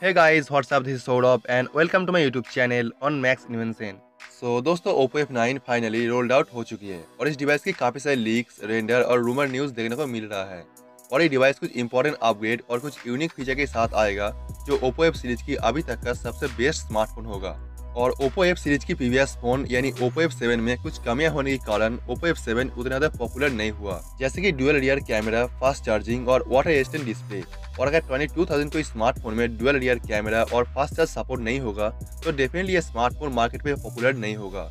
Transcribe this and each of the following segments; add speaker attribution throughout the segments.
Speaker 1: What's up? This is Saurabh and welcome to my YouTube channel on Max Invention. So, दोस्तों, Oppo F9 finally rolled out हो चुकी है और इस device की काफ़ी सारे लीक्स रेंडर और रूमर न्यूज़ देखने को मिल रहा है और ये डिवाइस कुछ इंपॉर्टेंट अपग्रेड और कुछ यूनिक फीचर के साथ आएगा, जो ओप्पो एफ़ सीरीज़ की अभी तक का सबसे बेस्ट स्मार्टफ़ोन होगा और Oppo एफ़ सीरीज़ की प्रीवियस फ़ोन यानी ओप्पो एफ़ सेवन में कुछ कमियाँ होने के कारण Oppo F7 उतना ज़्यादा पॉपुलर नहीं हुआ। जैसे कि dual rear camera fast charging और वाटर रेजिस्टेंट डिस्प्ले और अगर 22,000 को स्मार्टफ़ोन में ड्यूअल रियर कैमरा और फास्ट चार्ज सपोर्ट नहीं होगा तो डेफिनेटली ये स्मार्टफ़ोन मार्केट में पॉपुलर नहीं होगा।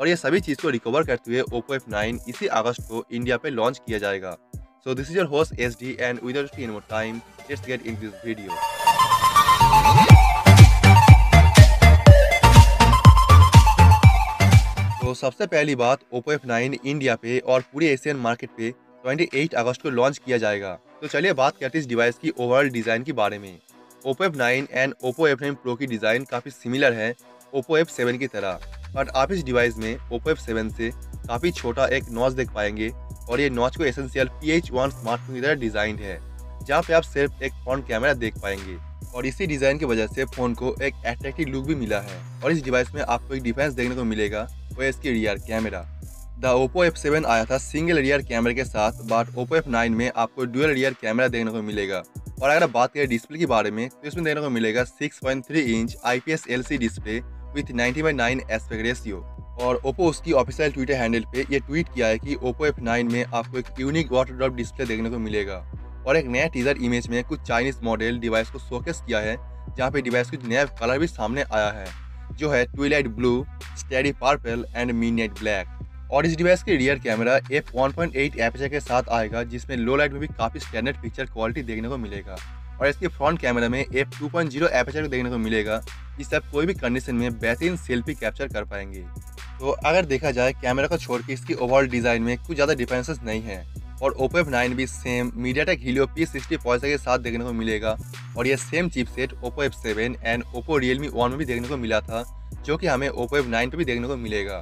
Speaker 1: और ये सभी चीज़ को रिकवर करते हुए Oppo F9 इसी अगस्त को इंडिया पे लॉन्च किया जाएगा। So this is your host S D and without in more time let's get in this video सबसे पहली बात Oppo F9 इंडिया पे और पूरे एशियन मार्केट पे 28 अगस्त को लॉन्च किया जाएगा। तो चलिए बात करते हैं इस डिवाइस की ओवरऑल डिज़ाइन के बारे में। Oppo F9 and Oppo F9 Pro की डिज़ाइन काफ़ी सिमिलर है Oppo F7 की तरह। बट आप इस डिवाइस में Oppo F7 से काफ़ी छोटा एक नॉच देख पाएँगे और ये नॉच को एसेंशियल PH1 स्मार्टफ़ोन की तरह डिज़ाइन है, जहाँ पे आप सिर्फ़ एक फ्रंट कैमरा देख पाएँगे। और इसी डिज़ाइन की वजह से फ़ोन को एक अट्रैक्टिव लुक भी मिला है। और इस डिवाइस में आपको एक डिफेंस देखने को मिलेगा वो इसकी rear camera the Oppo F7 आया था सिंगल रियर कैमरा के साथ बट ओप्पो F9 में आपको डुअल रियर कैमरा देखने को मिलेगा। और अगर बात करें डिस्प्ले के बारे में तो इसमें देखने को मिलेगा 6.3 inch IPS LCD display with 90 by nine aspect ratio और ओप्पो उसकी ऑफिशियल ट्विटर हैंडल पे ये ट्वीट किया है कि ओप्पो F9 में आपको एक यूनिक वाटर ड्रॉप डिस्प्ले देखने को मिलेगा। और एक नया टीजर इमेज में कुछ चाइनीज़ मॉडल डिवाइस को शोकेस किया है, जहाँ पे डिवाइस कुछ नया कलर भी सामने आया है, जो है twilight blue steady purple and midnight black और इस डिवाइस के रियर कैमरा एफ़ 1.8 एपेचर के साथ आएगा, जिसमें लो लाइट में भी काफ़ी स्टैंडर्ड पिक्चर क्वालिटी देखने को मिलेगा। और इसके फ्रंट कैमरा में एफ़ 2.0 एपेचर देखने को मिलेगा जिससे आप कोई भी कंडीशन में बेहतरीन सेल्फी कैप्चर कर पाएँगे। तो अगर देखा जाए कैमरा को छोड़ के इसकी ओवरऑल डिज़ाइन में कुछ ज़्यादा डिफरेंसेस नहीं है, और ओपो एफ़ नाइन भी same media MediaTek Helio P60 processor के साथ देखने को मिलेगा, और यह same chipset Oppo F7 and Oppo Realme one में भी देखने को मिला था जो कि हमें Oppo F9 पे भी देखने को मिलेगा।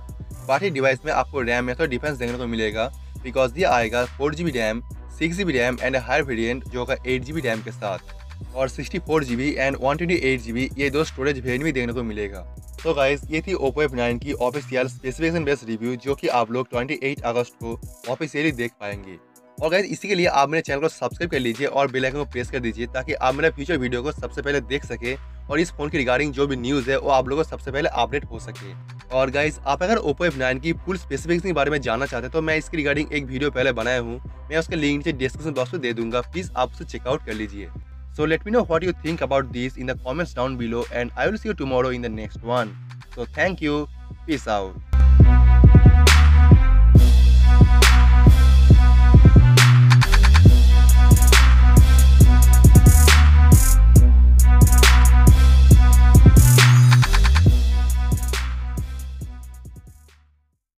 Speaker 1: बाकी डिवाइस में आपको रैम या तो डिफेंस देखने को मिलेगा बिकॉज़ ये आएगा four G B RAM six G B RAM and higher variant जो होगा एट जी बी रैम के साथ। और sixty four G B and one twenty eight G B ये दो स्टोरेज वेरियंट भी देखने को मिलेगा। तो गाइज़ ये थी ओप्पो एफ़ नाइन की ऑफिशियल स्पेसिफिकेशन बेस्ड रिव्यू जो कि आप लोग 28 अगस्त को ऑफिशियली देख पाएँगे। और गाइज़ इसी के लिए आप मेरे चैनल को सब्सक्राइब कर लीजिए और बेल आइकन को प्रेस कर दीजिए ताकि आप मेरे फ्यूचर वीडियो को सबसे पहले देख सके और इस फ़ोन की रिगार्डिंग जो भी न्यूज़ है, वो आप लोगों को सबसे पहले अपडेट हो सके और गाइज़ आप अगर ओप्पो एफ़ नाइन की फुल स्पेसिफिकेशन के बारे में जानना चाहते हैं तो मैं इसकी रिगार्डिंग एक वीडियो पहले बनाया हूँ मैं उसका लिंक नीचे डिस्क्रिप्शन बॉक्स में दे दूँगा प्लीज़ आप उसे चेकआउट कर लीजिए So, let me know what you think about this in the comments down below and I will see you tomorrow in the next one. So, thank you. Peace out.